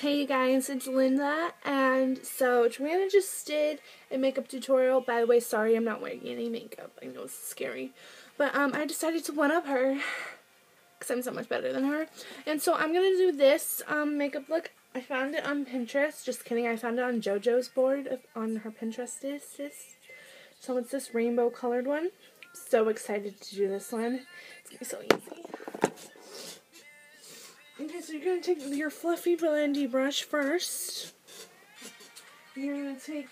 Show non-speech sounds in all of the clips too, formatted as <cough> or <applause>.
Hey guys, it's Linda, and so Joanna just did a makeup tutorial. By the way, sorry I'm not wearing any makeup. I know it's scary. But um, I decided to one-up her, because I'm so much better than her. And so I'm going to do this um, makeup look. I found it on Pinterest. Just kidding, I found it on JoJo's board, of, on her Pinterest list. So it's this rainbow colored one. So excited to do this one. It's going to be so easy. Okay, so you're going to take your fluffy blendy brush first. You're going to take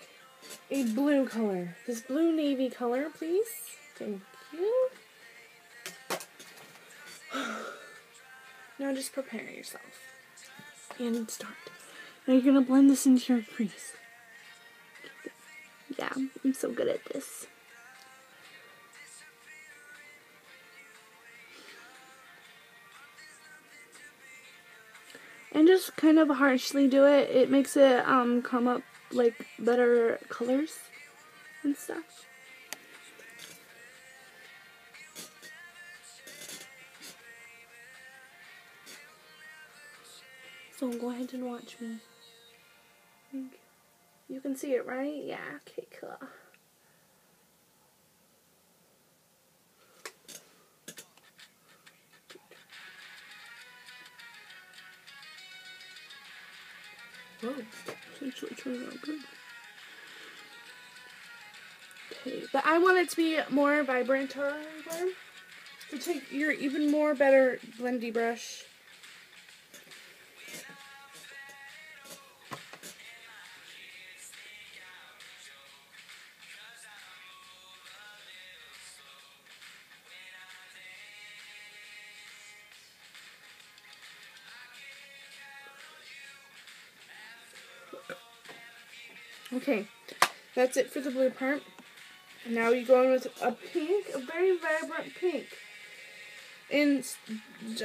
a blue color. This blue navy color, please. Thank you. <sighs> now just prepare yourself. And start. Now you're going to blend this into your crease. Yeah, I'm so good at this. And just kind of harshly do it. It makes it um, come up like better colors and stuff. So go ahead and watch me. You can see it, right? Yeah, okay, cool. Oh, turning out good. Okay, but I want it to be more vibrant So take your even more better blendy brush. Okay, that's it for the blue part. Now you go in with a pink, a very vibrant pink. And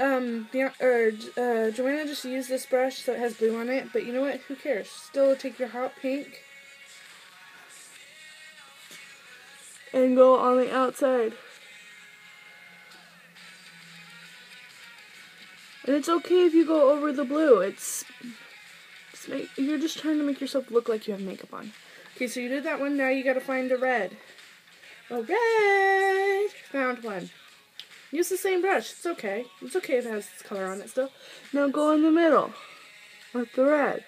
um, or uh, Joanna just used this brush so it has blue on it, but you know what? Who cares? Still take your hot pink and go on the outside. And it's okay if you go over the blue. It's you're just trying to make yourself look like you have makeup on. Okay, so you did that one. Now you got to find a red. A red. Found one. Use the same brush. It's okay. It's okay if it has this color on it still. Now go in the middle with the red.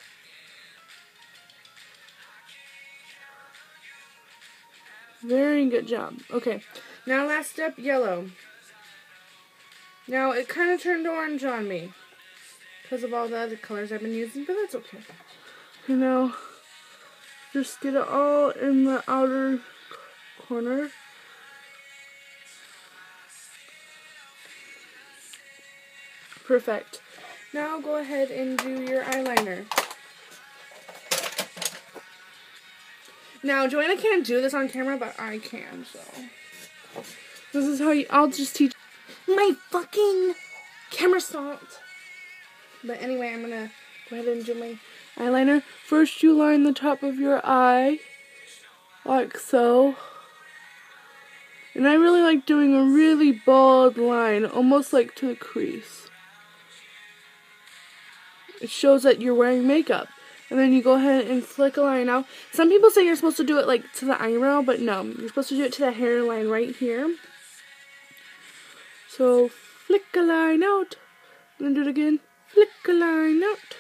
Very good job. Okay, now last step, yellow. Now it kind of turned orange on me because of all the other colors I've been using, but that's okay. You know, just get it all in the outer corner. Perfect. Now go ahead and do your eyeliner. Now, Joanna can't do this on camera, but I can, so. This is how you, I'll just teach. My fucking camera stopped. But anyway, I'm to go ahead and do my eyeliner. First, you line the top of your eye, like so. And I really like doing a really bold line, almost like to the crease. It shows that you're wearing makeup. And then you go ahead and flick a line out. Some people say you're supposed to do it like to the eyebrow, but no. You're supposed to do it to the hairline right here. So flick a line out. And then do it again flick a line out.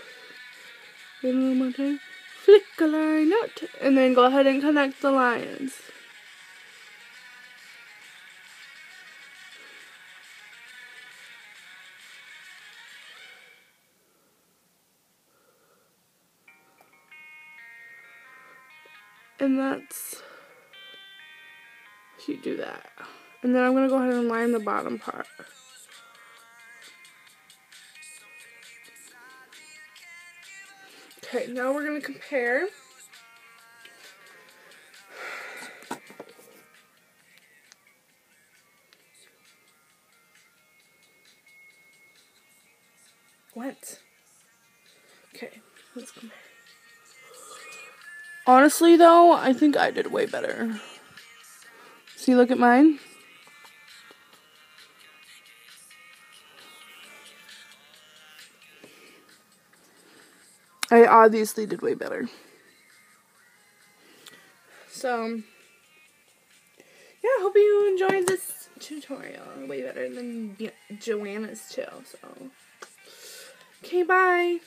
one more time. Flick a line out. And then go ahead and connect the lines. And that's, you do that. And then I'm going to go ahead and line the bottom part. Okay, now we're going to compare. What? Okay, let's compare. Honestly, though, I think I did way better. See, look at mine. I obviously did way better. So, yeah, I hope you enjoyed this tutorial. Way better than Joanna's too, so. Okay, bye.